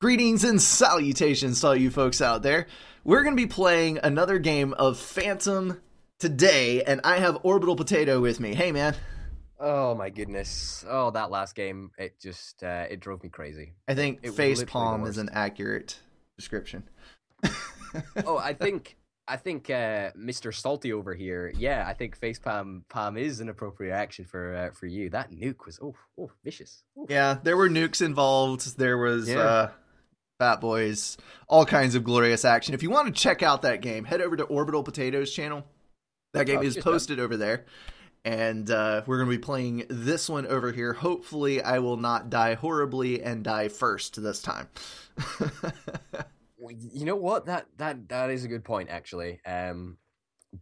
Greetings and salutations to all you folks out there. We're going to be playing another game of Phantom today, and I have Orbital Potato with me. Hey, man. Oh my goodness! Oh, that last game, it just uh, it drove me crazy. I think It face palm is an accurate description. Oh, I think I think uh, Mr. Salty over here. Yeah, I think face palm palm is an appropriate action for uh, for you. That nuke was oh oh vicious. Ooh. Yeah, there were nukes involved. There was Yeah. Fat Boys, all kinds of glorious action. If you want to check out that game, head over to Orbital Potatoes channel. That game Oh, is posted over there. And uh, we're going to be playing this one over here. Hopefully, I will not die horribly and die first this time. You know what? That that that is a good point actually. Um,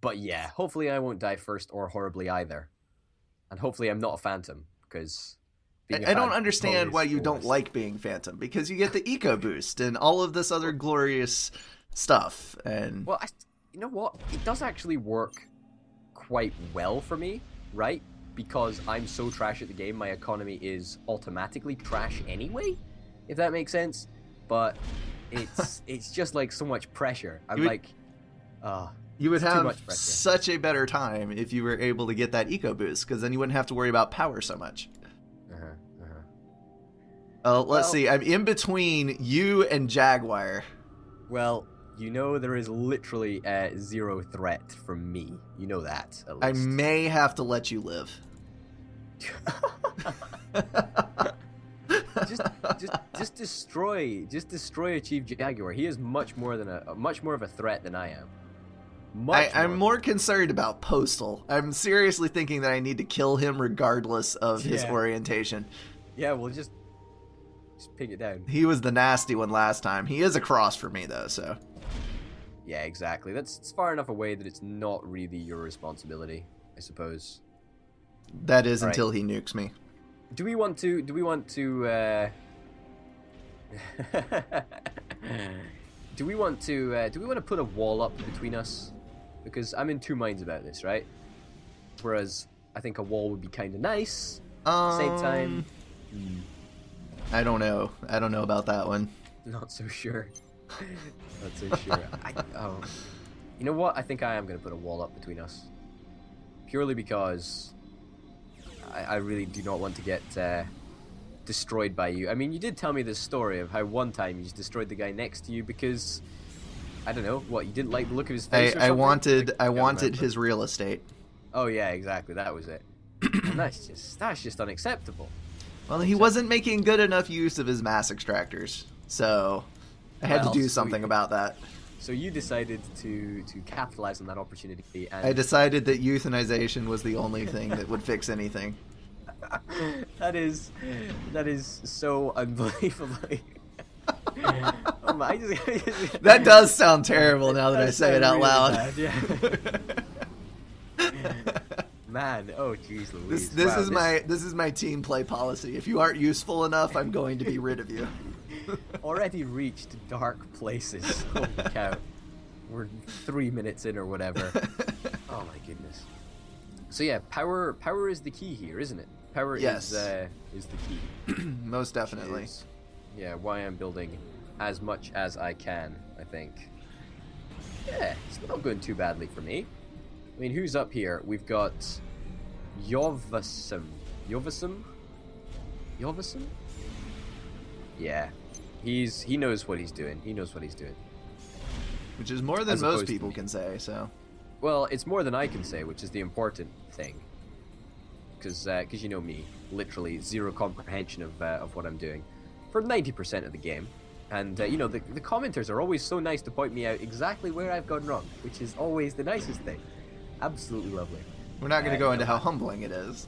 but yeah, hopefully I won't die first or horribly either, and hopefully I'm not a phantom because. I I don't understand why you don't like being Phantom because you get the eco boost and all of this other glorious stuff. And Well, I, you know what? It does actually work quite well for me, right? Because I'm so trash at the game, my economy is automatically trash anyway, if that makes sense. But it's it's just like so much pressure. I'm would- like, uh, You would have such a better time if you were able to get that eco boost, because then you wouldn't have to worry about power so much. Uh, let's Well- see. I'm in between you and Jaguar. well, you know there is literally uh, zero threat from me. You know that. At I may have to let you live. just just just destroy just destroy a chief jaguar he is much more than a much more of a threat than i am much I, I'm more concerned about Postal. I'm seriously thinking that I need to kill him regardless of his Yeah. orientation. yeah we'll just just ping it down He was the nasty one last time. He is across cross for me though, so yeah exactly that's it's far enough away that it's not really your responsibility i suppose that is All right. until he nukes me. do we want to do we want to uh do we want to uh, do we want to put a wall up between us because i'm in two minds about this right whereas i think a wall would be kind of nice Um, Same time. I don't know. I don't know about that one. Not so sure. Not so sure. I, oh. You know what? I think I am going to put a wall up between us. Purely because I, I really do not want to get uh, destroyed by you. I mean, you did tell me this story of how one time you just destroyed the guy next to you because. I don't know what you didn't like the look of his I, face. or I something? wanted I can't wanted remember. his real estate. Oh yeah, exactly. That was it. and that's just that's just unacceptable. Well, he wasn't making good enough use of his mass extractors, so I had Well, to do something you- about that. So you decided to to capitalize on that opportunity and I decided that euthanization was the only thing that would fix anything. that is that is so unbelievably. oh my! Just, That does sound terrible now that I say it out loud. bad, Man, oh jeez, this Louise. this Wow, is my this is my team play policy. If you aren't useful enough, I'm going to be rid of you. already reached dark places. Holy cow! We're three minutes in or whatever. Oh my goodness. So yeah, power power is the key here, isn't it? Power Yes. is uh, is the key. Most definitely. is, yeah, why I'm building as much as I can, I think. Yeah, it's not going too badly for me. I mean, who's up here? We've got Yovasum. Yovasum? Yovasum? Yeah. He's he knows what he's doing. He knows what he's doing. Which is more than As most people can say. So Well, it's more than I can say, which is the important thing. Because you know me, literally zero comprehension of, uh, of what I'm doing for 90% of the game. And, uh, you know, the, the commenters are always so nice to point me out exactly where I've gone wrong, which is always the nicest thing. Absolutely lovely. We're not going to go into how humbling it is.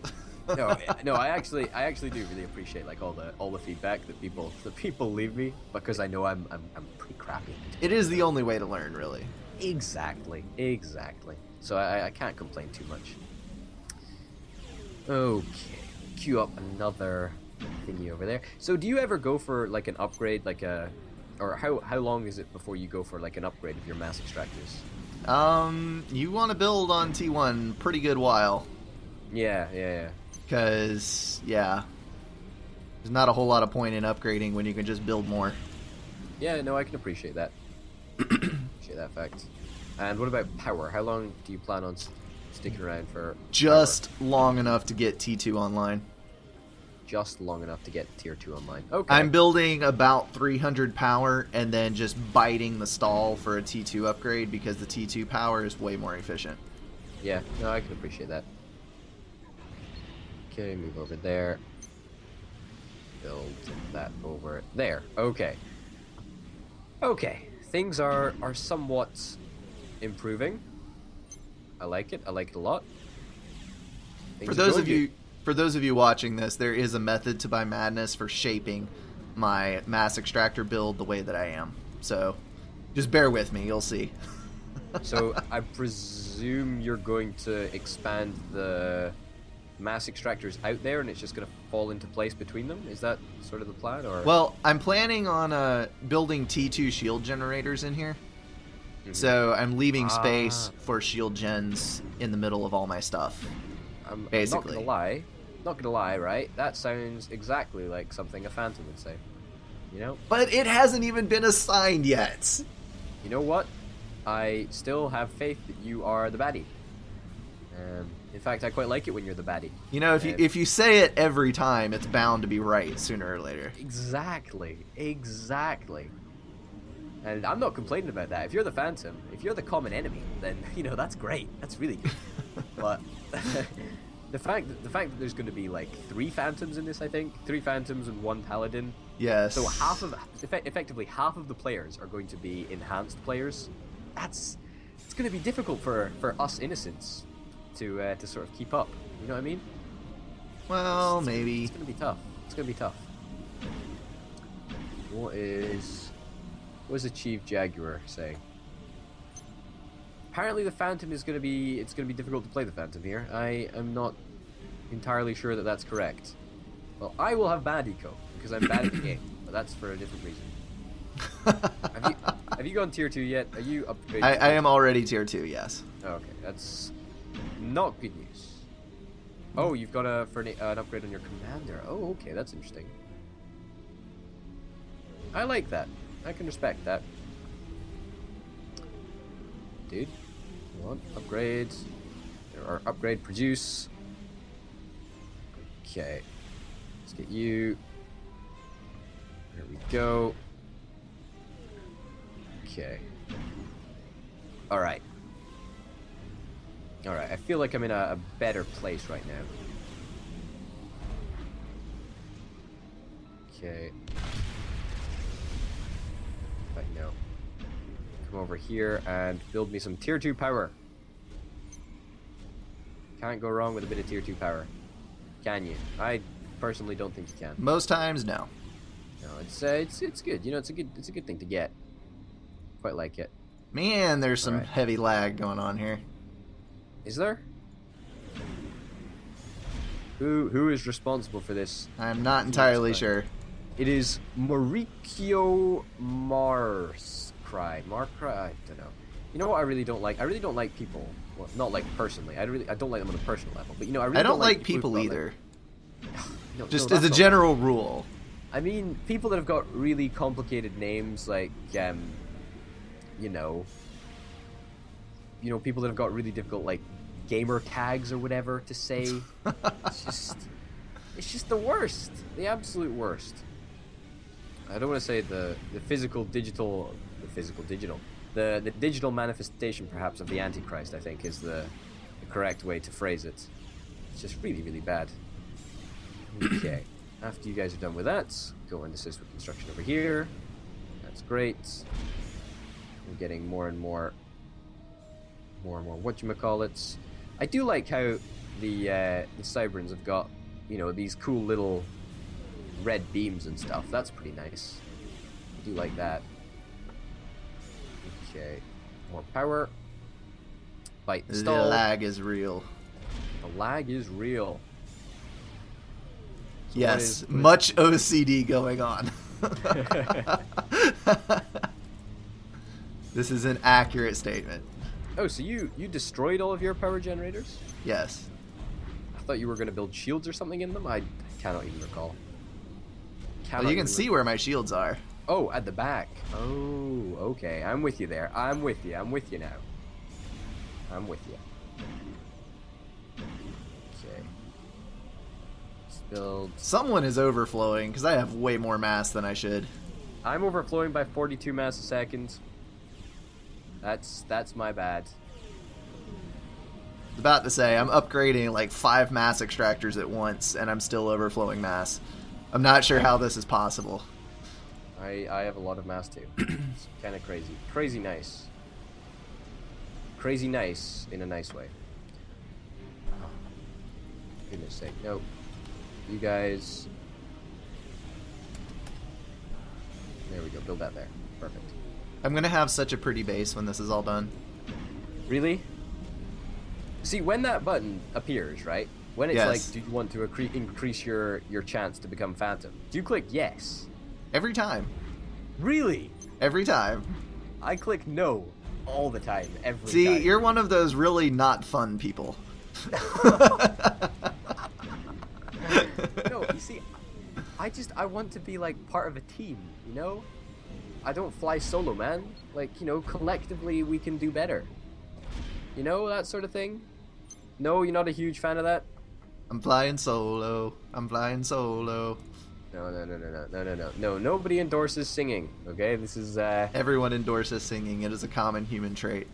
No, no, I actually, I actually do really appreciate like all the all the feedback that people that people leave me because I know I'm I'm, I'm pretty crappy. it is the only way to learn, really. Exactly, exactly. So I, I can't complain too much. Okay, queue up another thingy over there. So do you ever go for like an upgrade, like a, or how how long is it before you go for like an upgrade of your mass extractors? Um, you want to build on T1 pretty good while. Yeah, yeah, yeah. Because, yeah. There's not a whole lot of point in upgrading when you can just build more. Yeah, no, I can appreciate that. appreciate that fact. And what about power? How long do you plan on sticking around for? Just long enough to get T2 online. Just long enough to get tier two online. Okay. I'm building about 300 power and then just biting the stall for a T2 upgrade because the T2 power is way more efficient. Yeah, no, I can appreciate that. Okay, move over there. Build that over there. Okay. Okay, things are are somewhat improving. I like it. I like it a lot. Things For those of you for those of you watching this, there is a method to buy madness for shaping my mass extractor build the way that I am. So just bear with me, you'll see. So I presume you're going to expand the mass extractors out there, and it's just going to fall into place between them. Is that sort of the plan, or? Well, I'm planning on uh, building T2 shield generators in here. Mhm. So I'm leaving space Ah. for shield gens in the middle of all my stuff. I'm, I'm not basically. gonna lie, not gonna lie, right? That sounds exactly like something a phantom would say. You know, But it hasn't even been assigned yet. you know what? I still have faith that you are the baddie. Um, in fact, I quite like it when you're the baddie. You know, if you Uh, if you say it every time, it's bound to be right sooner or later. Exactly, exactly. And I'm not complaining about that. If you're the phantom, if you're the common enemy, then you know that's great. That's really good. but the fact that, the fact that there's going to be like three phantoms in this, I think three phantoms and one paladin. Yes. So half of effe- effectively half of the players are going to be enhanced players. That's it's going to be difficult for for us innocents to uh, to sort of keep up. You know what I mean? well, It's- maybe. It's gonna be tough. It's gonna be tough. What is what is the Chief Jaguar saying? Apparently the Phantom is gonna be it's gonna be difficult to play the Phantom here. I am not entirely sure that that's correct. Well, I will have bad eco because I'm bad at the game, but that's for a different reason. Have you have you gone tier two yet? Are you upgraded? I, I am already tier two. Yes. Oh, okay, that's not good news. Oh, you've got a for an, uh, an upgrade on your commander. Oh, okay, that's interesting. I like that. I can respect that. Dude, come on, upgrade. Or upgrade, produce. Okay, let's get you. There we go. Okay. All right. All right. I feel like I'm in a, a better place right now. Okay. Right now. Come over here and build me some tier two power. Can't go wrong with a bit of tier two power. Can you? I personally don't think you can. Most times, no. No, it's uh, it's it's good. You know, it's a good it's a good thing to get. Quite like it. Man, there's some Alright. heavy lag going on here. Is there? Who who is responsible for this? I'm not entirely sure. It is Mauricio Mars Cry. Mark Cry. I don't know. You know what I really don't like? I really don't like people. Well, not like personally. I really I don't like them on a personal level. But you know, I really I don't like who've people got, like- either. No, Just no, as a general rule. I mean, people that have got really complicated names, like, um, you know, you know, people that have got really difficult, like, gamer tags or whatever to say. it's just, it's just the worst, the absolute worst. I don't want to say the the physical digital, physical digital, the the digital manifestation perhaps of the Antichrist. I think is the, the correct way to phrase it. It's just really really bad. Okay. After you guys are done with that, go and assist with construction over here. That's great. We're getting more and more, more and more whatchamacallits. I do like how the uh, the Cybrans have got, you know, these cool little red beams and stuff. That's pretty nice. I do like that. Okay. More power. Bite the The lag is real. The lag is real. So yes, is- what is- much OCD going on. this is an accurate statement. Oh, so you you destroyed all of your power generators? Yes. I thought you were going to build shields or something in them. I cannot even recall. Cannot Well, you can see re- where my shields are. Oh, at the back. Oh, okay. I'm with you there. I'm with you. I'm with you now. I'm with you. Okay. Build. Someone is overflowing because I have way more mass than I should. I'm overflowing by 42 mass a second. That's that's my bad. I was about to say I'm upgrading like five mass extractors at once, and I'm still overflowing mass. I'm not sure how this is possible. I I have a lot of mass too. it's kind of crazy. Crazy nice. Crazy nice in a nice way. Oh, goodness sake. Nope. You guys. There we go. Build that there. Perfect. I'm gonna have such a pretty base when this is all done. Really? See, when that button appears, right? When it's Yes. like, do you want to accre- increase your your chance to become Phantom? Do you click yes? Every time. Really? Every time. I click no all the time. Every See, time. you're one of those really not fun people. no, you see, I just I want to be like part of a team, you know? I don't fly solo, man. Like, you know, collectively we can do better. You know, that sort of thing? No, you're not a huge fan of that? I'm flying solo. I'm flying solo. No, no, no, no, no, no, no, no. No, nobody endorses singing, okay? This is, uh... Everyone endorses singing. It is a common human trait.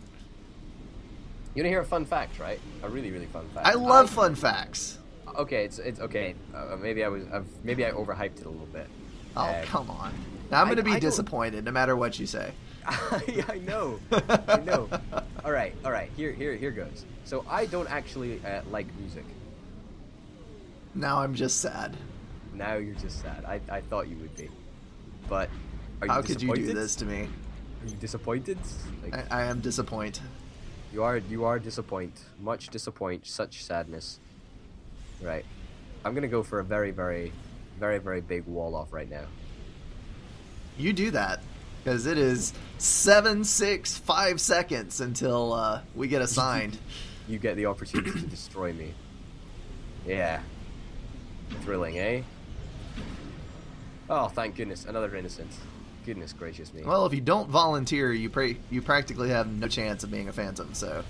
You wanna hear a fun fact, right? A really, really fun fact. I love fun facts. Okay, it's, it's, okay. Uh, maybe I was, I've, maybe I overhyped it a little bit. Oh, Uh, come on. Now I'm going to be I disappointed no matter what you say. I know. I know. All right, all right. Here, here, here goes. So I don't actually uh, like music. Now I'm just sad. Now you're just sad. I, I thought you would be, but are you How could you do this to me? Are you disappointed? Like I, I am disappointed. you are, you are disappointed. Much disappoint. Such sadness. Right. I'm gonna go for a very, very, very, very big wall off right now. You do that. Because it is seven, six, five seconds until uh, we get assigned. You get the opportunity to destroy me. Yeah. Thrilling, eh? Oh, thank goodness, another innocent. Goodness gracious me. well, if you don't volunteer, you pra- you practically have no chance of being a phantom. So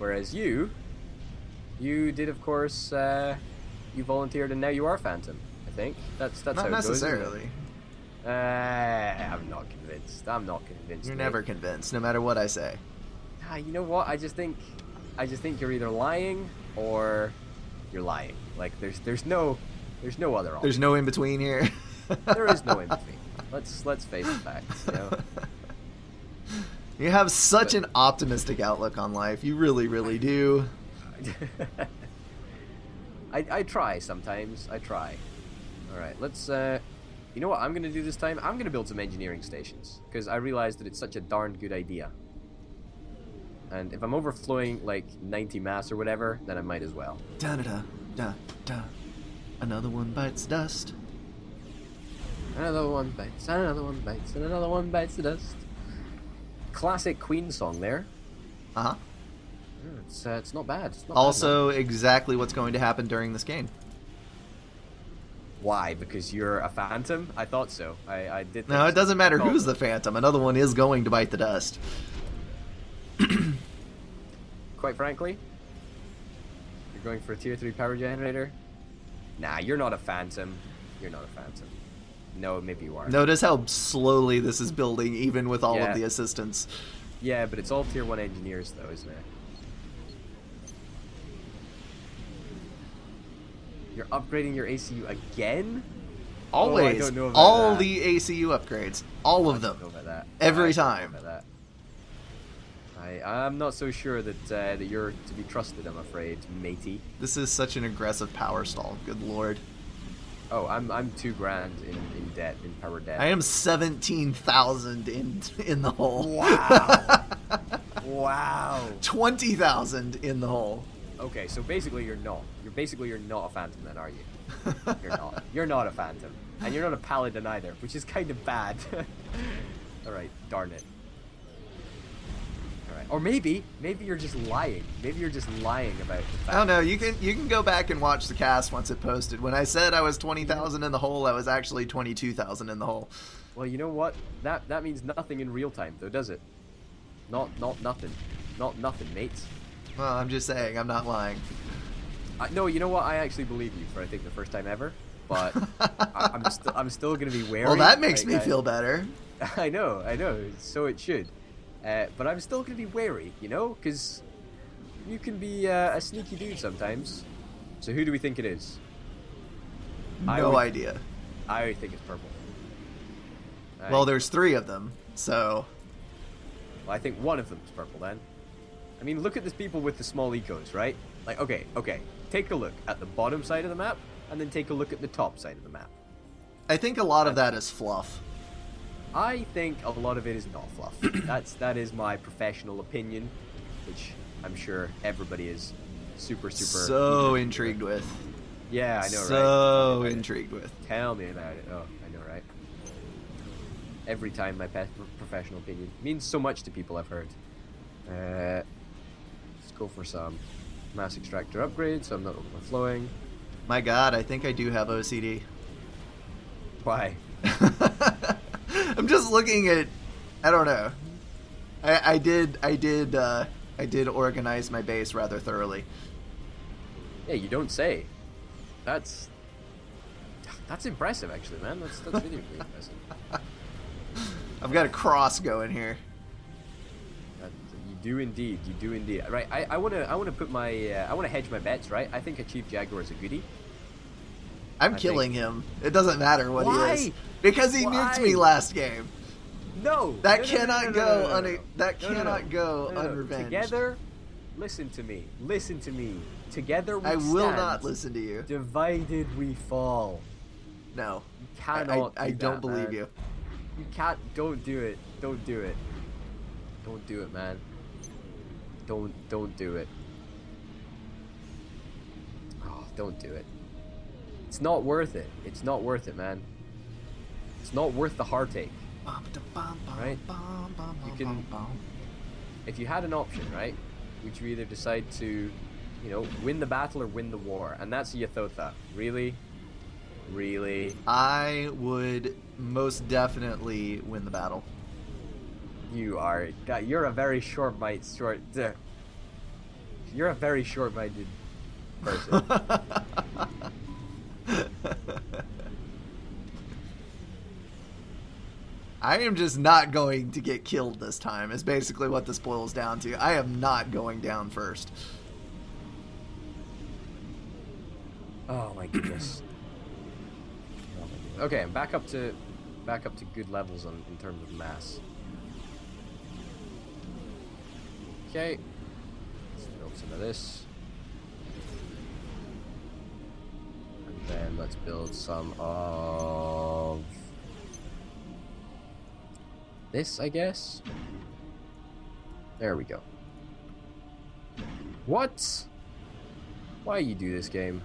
Whereas you, you did, of course, uh, you volunteered, and now you are Phantom. I think that's that's not how it goes, necessarily. Uh, I'm not convinced. I'm not convinced. You're mate. never convinced, no matter what I say. Ah, you know what? I just think, I just think you're either lying or you're lying. Like there's there's no there's no other option. There's no in between here. there is no in between. Let's let's face the facts. You know. You have such But- an optimistic outlook on life. You really, really do. I, I try sometimes. I try. All right, let's. Uh, you know what I'm gonna do this time? I'm gonna build some engineering stations because I realized that it's such a darn good idea. And if I'm overflowing like 90 mass or whatever, then I might as well. Da da da da da. Another one bites dust. Another one bites, and another one bites, and another one bites the dust. Classic Queen song there. Uh huh. Yeah, It's uh, it's not bad. It's not bad, Also, exactly what's going to happen during this game. why? Because you're a phantom? I thought so. I I did. No, it doesn't matter who's the phantom. Another one is going to bite the dust. Quite frankly, you're going for a tier three power generator. Nah, you're not a phantom. You're not a phantom. No, maybe you are. Notice how slowly this is building, even with all Yeah. of the assistance. Yeah, but it's all tier one engineers, though, isn't it? You're upgrading your ACU again? Oh, Always, Oh, know about all that. the ACU upgrades, all of them. know about that. Every I don't know time. I, I'm not so sure that uh, that you're to be trusted. I'm afraid, matey. This is such an aggressive power stall. Good lord. Oh, I'm I'm two grand in, in debt, in power debt. I am seventeen thousand in in the hole. Wow. wow. Twenty thousand in the hole. Okay, so basically you're not. You're basically you're not a phantom then, are you? You're not. You're not a phantom, and you're not a paladin either, which is kind of bad. All right, darn it. Or maybe, maybe you're just lying. Maybe you're just lying about the fact I don't know. You can you can go back and watch the cast once it posted. When I said I was twenty thousand in the hole, I was actually twenty two thousand in the hole. Well, you know what? That that means nothing in real time, though, does it? Not not nothing. Not nothing, mates. Well, I'm just saying, I'm not lying. I, no, you know what? I actually believe you for I think the first time ever. But I, I'm still I'm still gonna be wary. Well, that makes like, me I- feel better. I know, I know. So it should. Uh, but I'm still gonna be wary, you know, because you can be uh, a sneaky dude sometimes. So who do we think it is? I No would- idea. I think it's purple. I- Well, there's three of them, so Well, I think one of them is purple then. I mean, look at the people with the small ecos, right? Like, okay, okay. Take a look at the bottom side of the map, and then take a look at the top side of the map. I think a lot of that is fluff. I think a lot of it is not fluff. That's that is my professional opinion, which I'm sure everybody is super super So intrigued with. Yeah, I know, right? So intrigued with. Tell me about it. Oh, I know, right? Every time my professional opinion means so much to people I've heard. Uh, let's go for some mass extractor upgrades so I'm not overflowing. My God, I think I do have OCD. Why? I'm just looking at. I don't know. I, I did. I did. Uh, I did organize my base rather thoroughly. Yeah, you don't say. That's that's impressive, actually, man. That's that's really, really impressive. I've got a cross going here. You do indeed. You do indeed. Right. I, I wanna I wanna put my uh, I wanna hedge my bets. Right. I think a Chief Jaguar is a goodie. I'm I killing him. It doesn't matter what he Why? is because he nuked me last game. No. That no, no, no, cannot no, no, go that No, no, no. cannot go unrevenged. Together, listen to me. Listen to me. Together we I will not listen to you. Divided we fall. No, You I, cannot. I, I do don't that, believe man. you. You can't. Don't do it. Don't do it. Don't do it, man. Don't don't do it. Oh, don't do it. It's not worth it. It's not worth it, man. It's not worth the heartache. Right. You can- If you had an option, right, would you either decide to, you know, win the battle or win the war? And that's Ythotha. Really? Really? I would most definitely win the battle. You are. You're a very short mind short. You're a very short-minded person. I am just not going to get killed this time. Is basically what this boils down to. I am not going down first. oh my goodness. Oh my goodness. Okay, I'm back up to back up to good levels on, in terms of mass. Okay. Let's build some of this. And then let's build some of this, I guess. There we go. What? Why you do this game?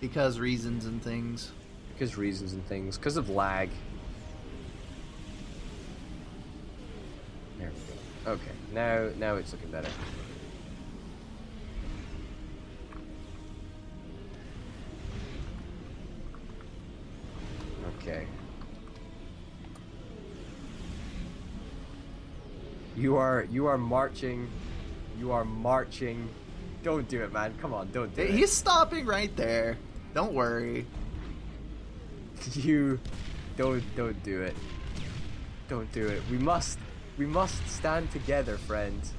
Because reasons and things. Because reasons and things. Because of lag. There we go. Okay, now now it's looking better. Okay. You are you are marching. You are marching. Don't do it, man. Come on, don't do it. He's stopping right there. Don't worry. You don't don't do it. Don't do it. We must we must stand together, friends.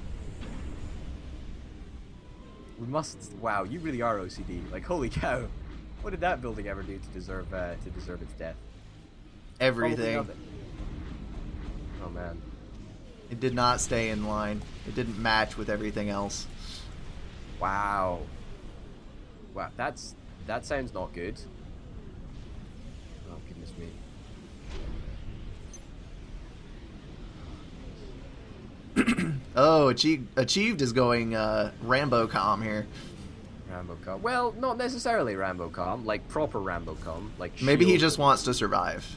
We must wow, you really are OCD. Like holy cow. What did that building ever do to deserve uh, to deserve its death? Everything. Oh man. It did not stay in line. It didn't match with everything else. Wow. Wow, that's that sounds not good. Oh goodness me. Oh, achieved, achieved is going uh, Rambo com here. Rambo com. Well, not necessarily Rambo com, like proper Rambo com, like Maybe he just wants to survive.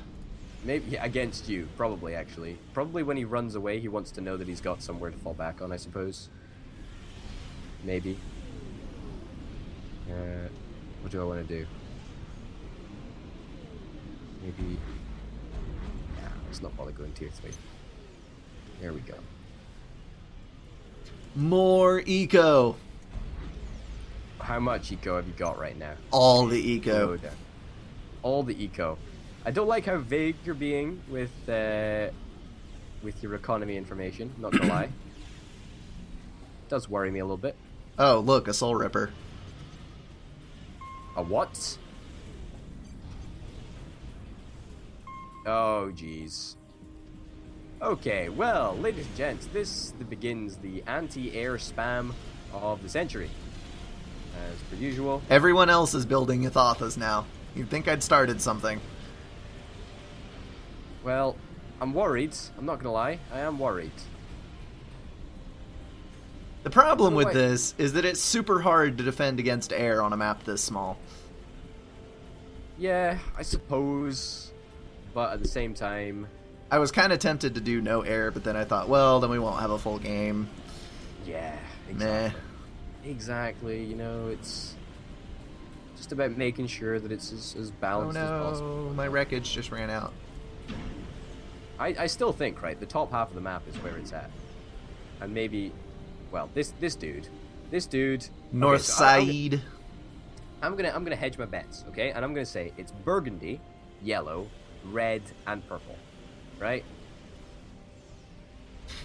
Maybe yeah, against you, probably actually. Probably when he runs away, he wants to know that he's got somewhere to fall back on. I suppose. Maybe. Uh, what do I want to do? Maybe. Yeah, let's not bother going tier three. There we go. More eco. How much eco have you got right now? All the eco. All the eco. I don't like how vague you're being with uh, with your economy information. Not gonna lie, does worry me a little bit. Oh, look, a soul ripper. A what? Oh, jeez. Okay, well, ladies and gents, this begins the anti-air spam of the century. As per usual. Everyone else is building Ythothas now. You'd think I'd started something. Well, I'm worried. I'm not gonna lie. I am worried. The problem with this is that it's super hard to defend against air on a map this small. Yeah, I suppose. But at the same time, I was kind of tempted to do no air, but then I thought, well, then we won't have a full game. yeah, Meh. exactly. Exactly, you know, it's just about making sure that it's as, as Oh balanced as oh possible. no, my wreckage just ran out. I, I still think, right, the top half of the map is where it's at. And maybe, well, this this dude, this dude, okay, North so I- I'm gonna- side. I'm gonna I'm gonna hedge my bets, okay? And I'm gonna say it's burgundy, yellow, red, and purple, right?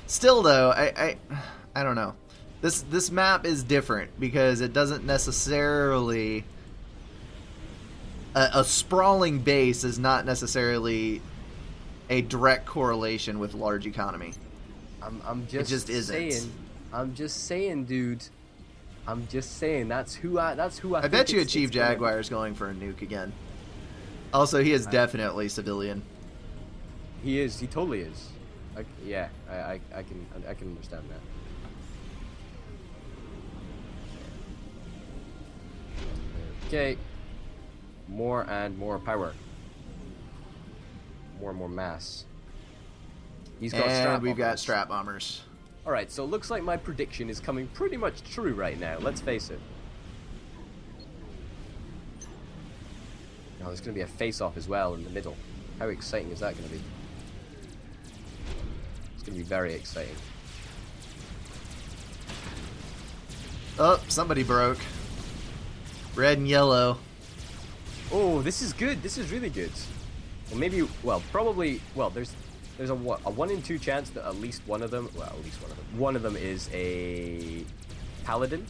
Still though, I, I I don't know. This this map is different because it doesn't necessarily a, a sprawling base is not necessarily a direct correlation with large economy. I'm I'm just, just isn't. saying. I'm just saying, dude. I'm just saying that's who I that's who I. I bet you it's- Chief it's. Jaguar is going for a nuke again. Also, he is definitely civilian. He is. He totally is. I, yeah, I, I, I can I can understand that. Okay. More and more power. More and more mass. He's got And strat we've got strat bombers. Alright, so it looks like my prediction is coming pretty much true right now, let's face it. Now there's going to be a face-off as well in the middle. How exciting is that going to be? It's going to be very exciting. Oh, somebody broke. Red and yellow. Oh, this is good. This is really good. Well, maybe, well, probably, well, there's there's a, a one in two chance that at least one of them, well, at least one of them, one of them is a paladin.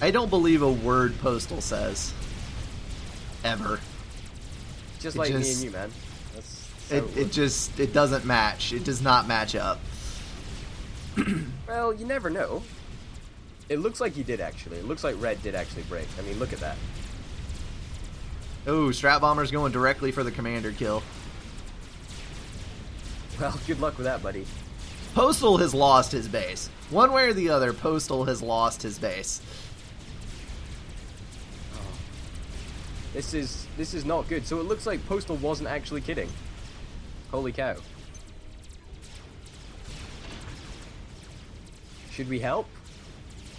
I don't believe a word Postal says. Ever. Just It like me and you, man. That's so It, it just it doesn't match. It does not match up. Well, you never know. It looks like he did actually. It looks like Red did actually break. I mean, look at that. Oh, strat bomber's going directly for the commander kill. Well, good luck with that, buddy. Postal has lost his base. One way or the other, Postal has lost his base. Oh. This is this is not good. So it looks like Postal wasn't actually kidding. Holy cow. Should we help?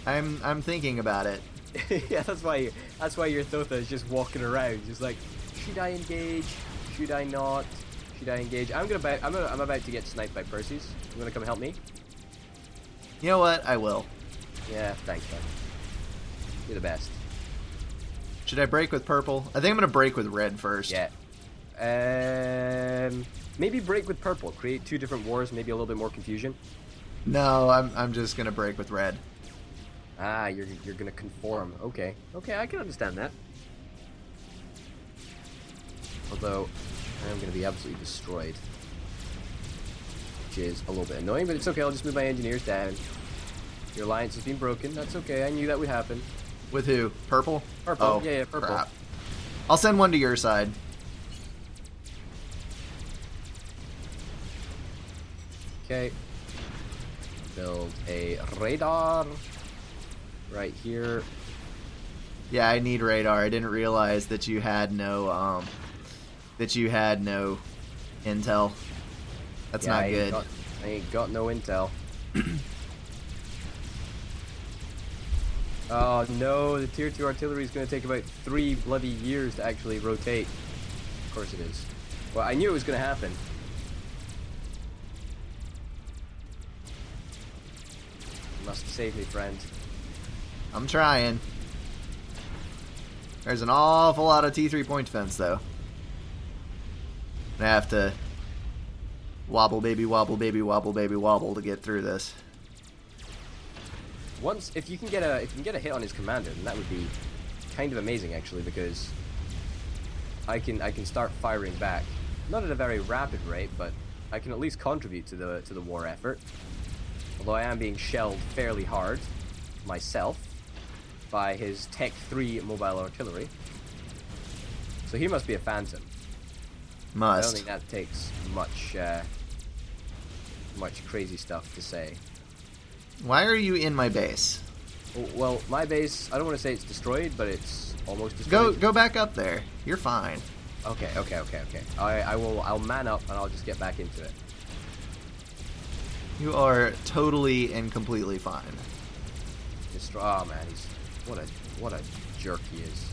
I'm I'm thinking about it. yeah, that's why that's why your Thotha is just walking around, just like, should I engage? Should I not? Should I engage? I'm gonna I'm gonna, I'm about to get sniped by Percy's. You wanna come help me? You know what? I will. Yeah, thanks, man. You're the best. Should I break with purple? I think I'm gonna break with red first. Yeah. Um, maybe break with purple. Create two different wars. Maybe a little bit more confusion. No, I'm I'm just gonna break with red. Ah, you're you're gonna conform. Okay, okay, I can understand that. Although, I am gonna be absolutely destroyed, which is a little bit annoying. But it's okay. I'll just move my engineers down. Your alliance has been broken. That's okay. I knew that would happen. With who? Purple? Purple. Oh, Yeah, yeah, purple. crap. I'll send one to your side. Okay. Build a radar right here. Yeah, I need radar. I didn't realize that you had no um that you had no intel. That's Yeah, not I good. got- I ain't got no intel. oh no, the tier 2 artillery is going to take about three bloody years to actually rotate. Of course it is. Well, I knew it was going to happen. You must save me, friend. I'm trying. There's an awful lot of T3 point defense, though. I have to wobble, baby, wobble, baby, wobble, baby, wobble to get through this. Once, if you can get a, if you can get a hit on his commander, then that would be kind of amazing actually, because I can, I can start firing back, not at a very rapid rate, but I can at least contribute to the, to the war effort. Although I am being shelled fairly hard myself by his Tech 3 mobile artillery. So he must be a phantom. Must. I don't think that takes much, uh, much crazy stuff to say. Why are you in my base? Well, my base, I don't want to say it's destroyed, but it's almost Go destroyed. go back up there. You're fine. Okay, okay, okay, okay. I, I will, I'll man up and I'll just get back into it. You are totally and completely fine. Destroy. Oh man, he's what a what a jerk he is.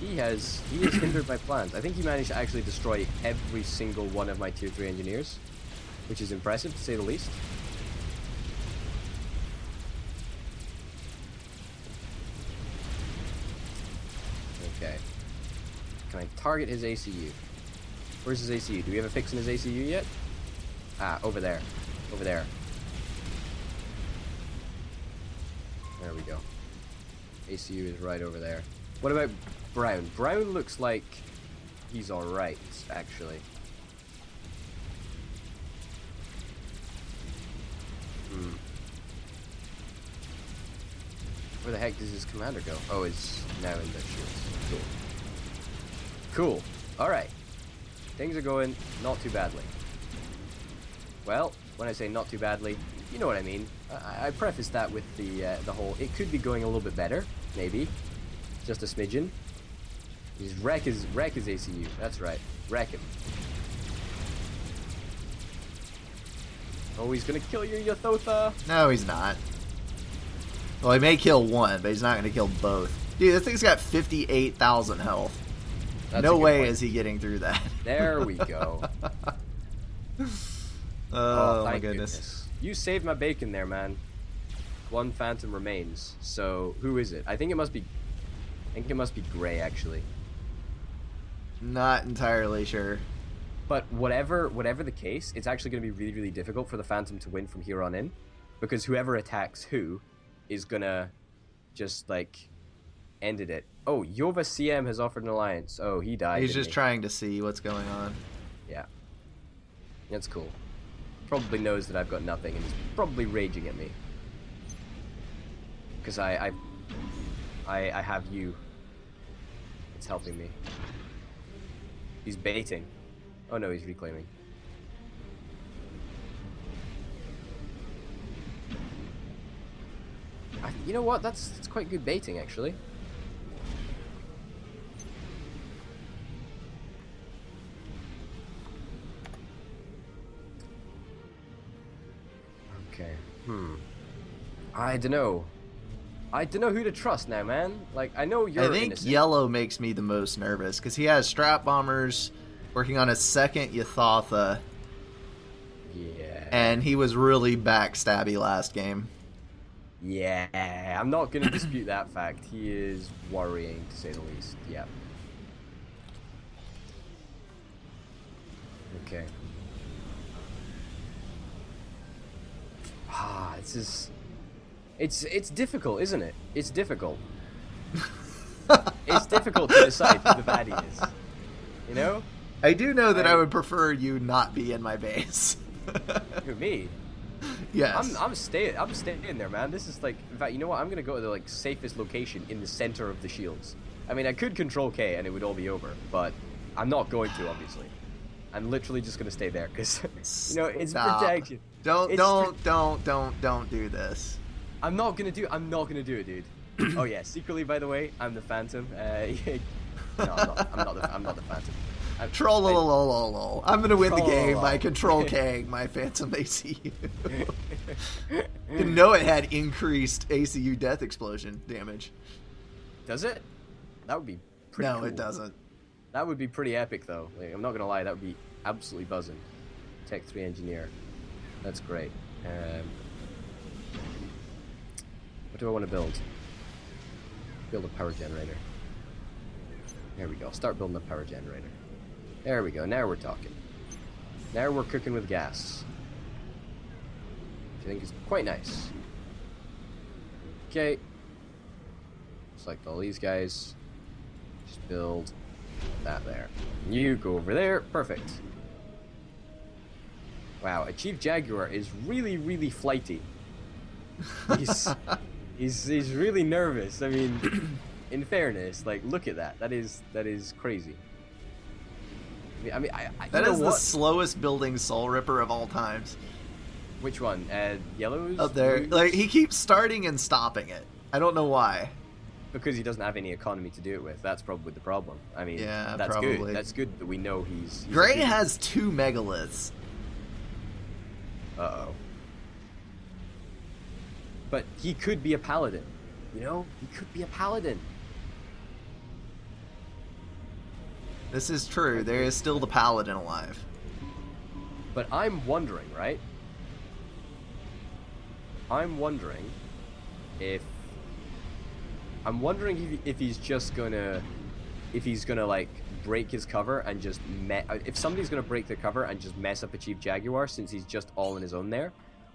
He has he is hindered by plans. I think he managed to actually destroy every single one of my tier three engineers, which is impressive to say the least. Okay. Can I target his ACU? Where's his ACU? Do we have a fix in his ACU yet? Ah, over there. Over there. There we go. ACU is right over there. What about Brown? Brown looks like he's alright, actually. Hmm. Where the heck does his commander go? Oh, it's now in the shields. Cool. Cool. Alright. Things are going not too badly. Well, when I say not too badly, you know what I mean. I, I preface that with the uh, the whole. It could be going a little bit better, maybe, just a smidgen. He's wreck his wreck his ACU. That's right, wreck him. Oh, he's gonna kill you, Ythotha. No, he's not. Well, he may kill one, but he's not going to kill both. Dude, this thing's got 58,000 health. That's no way point. is he getting through that. There we go. oh, oh my thank goodness. You saved my bacon there, man. One phantom remains. So who is it? I think it must be. I think it must be Gray actually. Not entirely sure. But whatever whatever the case, it's actually going to be really really difficult for the Phantom to win from here on in, because whoever attacks who, is gonna, just like, ended it. Oh, Yova CM has offered an alliance. Oh, he died. He's just he? trying to see what's going on. Yeah. That's cool. Probably knows that I've got nothing and is probably raging at me. Because I, I, I, I have you. It's helping me. He's baiting. Oh no, he's reclaiming. I, you know what? That's, that's quite good baiting, actually. Okay. Hmm. I don't know. I don't know who to trust now, man. Like I know you're I think innocent. yellow makes me the most nervous because he has strat bombers working on his second Ythotha, Yeah. and he was really backstabby last game. Yeah. I'm not gonna dispute that fact. He is worrying to say the least. Yeah. Okay. Ah, this is. It's it's difficult, isn't it? It's difficult. It's difficult to decide who the baddie is. You know? I do know that I, I- would prefer you not be in my base. Who me? yes. I'm I'm staying I'm staying there, man. This is like in fact, you know what? I'm gonna go to the like safest location in the center of the shields. I mean, I could control K and it would all be over, but I'm not going to, obviously. I'm literally just gonna stay there because you know it's Stop. protection. Don't It's don't don't don't don't do this. I'm not gonna do. I'm not gonna do it, dude. oh yeah, secretly, by the way, I'm the Phantom. Uh, No, I'm not. I'm not the, I'm not the Phantom. I- Troll I- lol I'm gonna win the game by control Kang my Phantom ACU. Didn't know it had increased ACU death explosion damage. Does it? That would be pretty. no, cool. it doesn't. That would be pretty epic, though. Like, I'm not gonna lie, that would be absolutely buzzing. Tech three engineer. That's great. Um, what do I want to build? Build a power generator. There we go. Start building a power generator. There we go. Now we're talking. Now we're cooking with gas. Which I think is quite nice. Okay. Select all these guys. Just build that there. You go over there. Perfect. Wow, a Chief Jaguar is really, really flighty. He's, he's, he's really nervous. I mean, in fairness, like, look at that. That is that is crazy. I mean, I, I, That you the slowest building Soul Ripper of all times. Which one? Uh, yellows? Up there, Blues? like he keeps starting and stopping it. I don't know why. because he doesn't have any economy to do it with. That's probably the problem. I mean, Yeah, that's probably. good. That's good that we know he's. he's Gray has two megaliths. Uh oh. But he could be a paladin. You know, he could be a paladin. This is true. There is still the paladin alive. But I'm wondering, right? I'm wondering if I'm wondering if, if he's just gonna if he's gonna like break his cover and just me- if somebody's gonna break the cover and just mess up a chief jaguar since he's just all on his own there,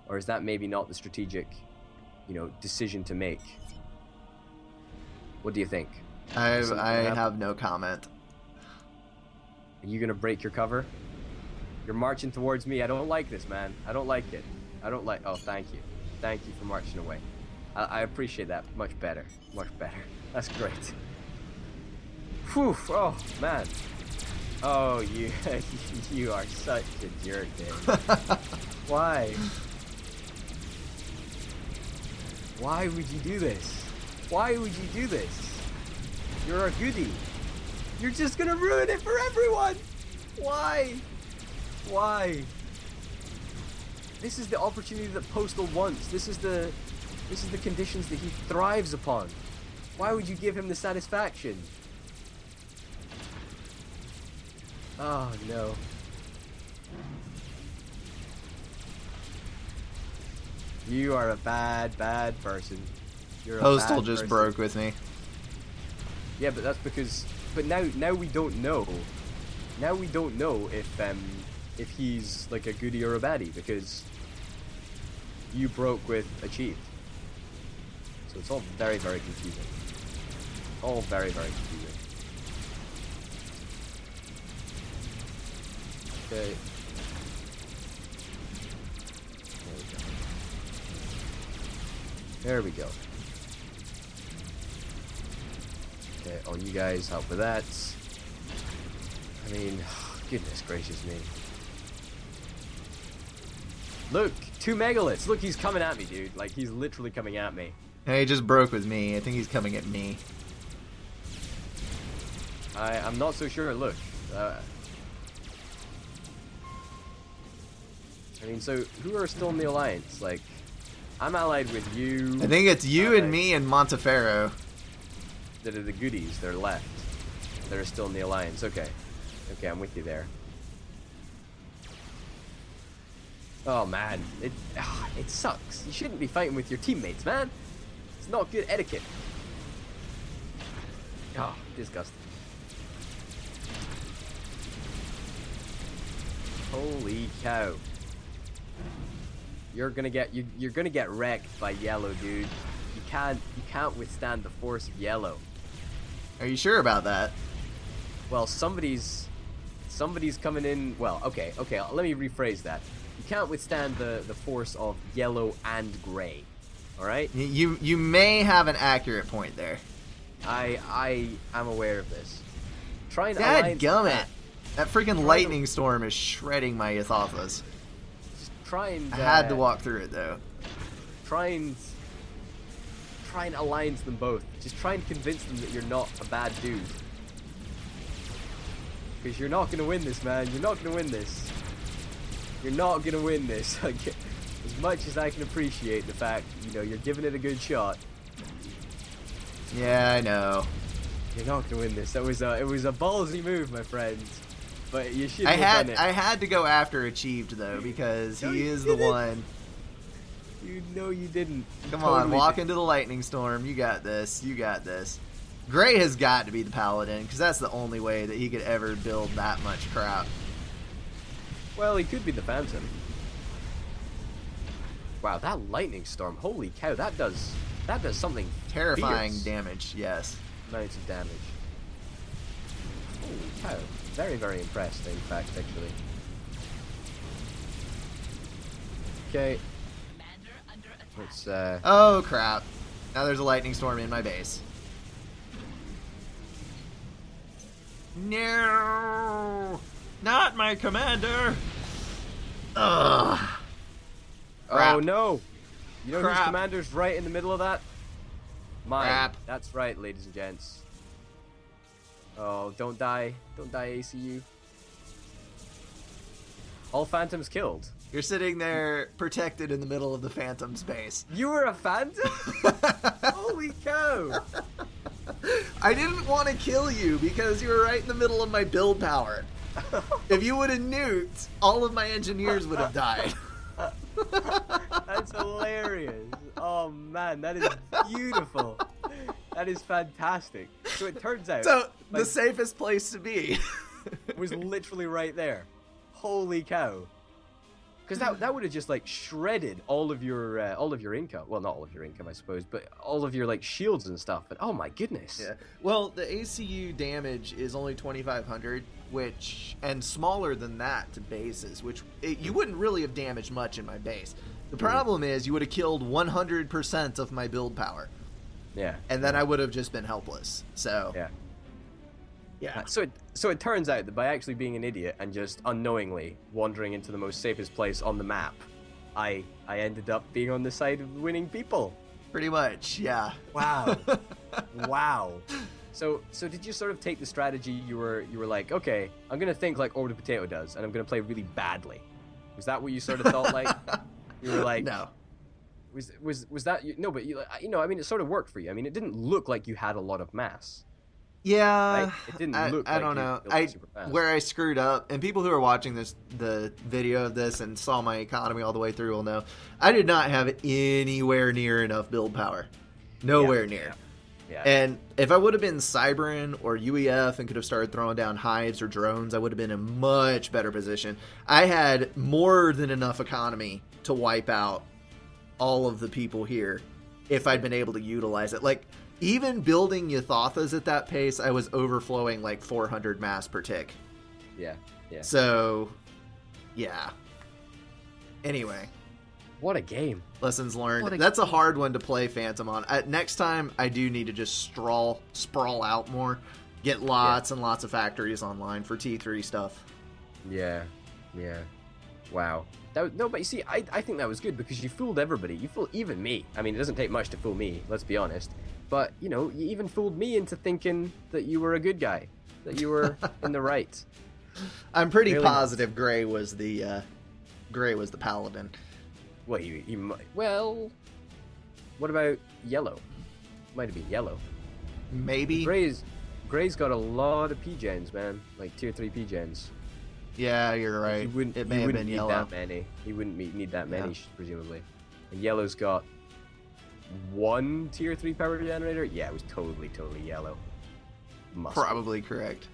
or is that maybe not the strategic, you know, decision to make? What do you think? I I have no comment. Are you gonna break your cover? You're marching towards me. I don't like this, man. I don't like it. I don't like. Oh, thank you, thank you for marching away. I, I appreciate that much better, much better. That's great. Whew. Oh man. Oh, you you are such a jerk, Dave. Why? Why would you do this? Why would you do this? You're a goodie. You're just gonna ruin it for everyone. Why? Why? This is the opportunity that Postal wants. This is the this is the conditions that he thrives upon. Why would you give him the satisfaction? Oh no. You are a bad, bad person. You're a Postal just person. broke with me. Yeah, but that's because. But now, now we don't know. Now we don't know if um if he's like a goodie or a baddie because you broke with a chief. So it's all very, very confusing. All very, very confusing. Okay. There we go. There we go. Okay, all you guys help with that. I mean, goodness gracious me. Look, two megaliths. Look, he's coming at me, dude. Like, he's literally coming at me. Hey, he just broke with me. I think he's coming at me. I, I'm not so sure. Look. Uh, I mean, so who are still in the alliance? Like, I'm allied with you. I think it's you Okay. and me and Monteferro. that are the goodies. They're left. That are still in the alliance. Okay. Okay, I'm with you there. Oh man, it ah, it sucks. You shouldn't be fighting with your teammates, man. It's not good etiquette. Oh, disgusting. Holy cow. You're gonna get you you're gonna get wrecked by yellow, dude. You can't you can't withstand the force of yellow. Are you sure about that? Well, somebody's somebody's coming in. Well, okay, okay. Let me rephrase that. You can't withstand the the force of yellow and gray. All right. You you may have an accurate point there. I I am aware of this. Try and Dad gummit! That freaking lightning storm is shredding my Ythothas. I had to uh, walk through it though. Try and try and alliance them both. Just try and convince them that you're not a bad dude. because you're not gonna win this, man. You're not gonna win this. You're not gonna win this. As much as I can appreciate the fact, you know, you're giving it a good shot. Yeah, I know. You're not gonna win this. That was a, it was a ballsy move, my friend. But you should I had. I had to go after Achieved though because No, he is the one. You know you didn't. You Come on, walk did. into the lightning storm. You got this. You got this. Gray has got to be the paladin because that's the only way that he could ever build that much crap. Well, he could be the Phantom. Wow, that lightning storm! Holy cow, that does that does something Terrifying fierce damage. Yes. amounts of damage. Holy cow! Very very impressed, in fact, actually. Okay, let's uh. Oh crap! Now there's a lightning storm in my base. No, not my commander. Ugh. Oh no! You know whose commander's right in the middle of that? Mine. Crap. That's right, ladies and gents. Oh, don't die. Don't die, ACU. All phantoms killed. You're sitting there protected in the middle of the phantom space. You were a phantom? Holy cow! I didn't want to kill you because you were right in the middle of my build power. If you would have nuked, all of my engineers would have died. That's hilarious. Oh man, that is beautiful. That is fantastic. So it turns out So, the safest place to be. was literally right there. Holy cow! Because that that would have just like shredded all of your uh, all of your income. Well, not all of your income, I suppose, but all of your like shields and stuff. But oh my goodness! Yeah. Well, the ACU damage is only 2,500, which and smaller than that to bases, which it, you wouldn't really have damaged much in my base. The problem is you would have killed 100% of my build power, yeah. and then I would have just been helpless. So Yeah. Yeah. Uh, So it so it turns out that by actually being an idiot and just unknowingly wandering into the most safest place on the map, I I ended up being on the side of winning people. pretty much. Yeah. Wow. wow. So so did you sort of take the strategy you were you were like, okay, I'm gonna think like Order Potato does, and I'm gonna play really badly. Was that what you sort of thought like? You were like, no. was was was that you, no? But you you know, I mean, it sort of worked for you. I mean, it didn't look like you had a lot of mass. Yeah, Right? It didn't I, look I like don't know. I it super fast. where I screwed up, and people who are watching this the video of this and saw my economy all the way through will know I did not have anywhere near enough build power, nowhere near. Yeah. And if I would have been Cybran or UEF and could have started throwing down hives or drones, I would have been in a much better position. I had more than enough economy to wipe out all of the people here if I'd been able to utilize it. Like, even building Ythothas at that pace, I was overflowing like 400 mass per tick. yeah. Yeah. So, yeah. Anyway, What a game. lessons learned. A- That's a hard one to play Phantom on. Uh, next time, I do need to just sprawl, sprawl out more, get lots and lots of factories online for T3 stuff. Yeah. Yeah. Wow. That was, no, but you see, I, I think that was good because you fooled everybody. You fooled even me. I mean, it doesn't take much to fool me, let's be honest. But, you know, you even fooled me into thinking that you were a good guy, that you were in the right. I'm pretty Really? positive Gray was the uh, Gray was the paladin. Well, you, you might. Well, what about yellow? Might have been yellow. Maybe. Gray's, Gray's got a lot of P-gens, man. Like tier 3 P-gens. Yeah, you're right. He wouldn't, it he may have wouldn't been need yellow. that many. He wouldn't meet, need that many, Yeah. presumably. And yellow's got one tier three power generator. Yeah, it was totally, totally yellow. Must be. Probably correct.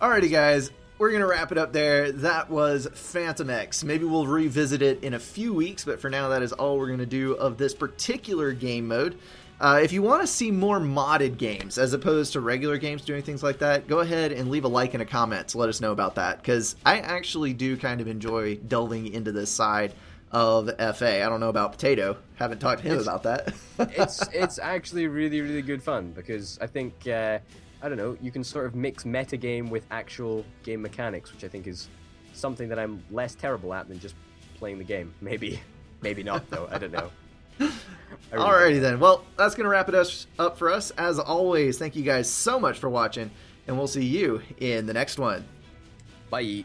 Alrighty, guys. We're going to wrap it up there. That was Phantom X. Maybe we'll revisit it in a few weeks, but for now, that is all we're going to do of this particular game mode. Uh, if you want to see more modded games as opposed to regular games doing things like that, go ahead and leave a like and a comment to let us know about that because I actually do kind of enjoy delving into this side of FA. I don't know about Potato. Haven't talked to him It's- about that. it's it's actually really really good fun because I think uh, I don't know you can sort of mix metagame with actual game mechanics, which I think is something that I'm less terrible at than just playing the game. Maybe, maybe not though. I don't know. I really Alrighty then. Well, that's going to wrap it us up for us. As always, thank you guys so much for watching, and we'll see you in the next one. Bye.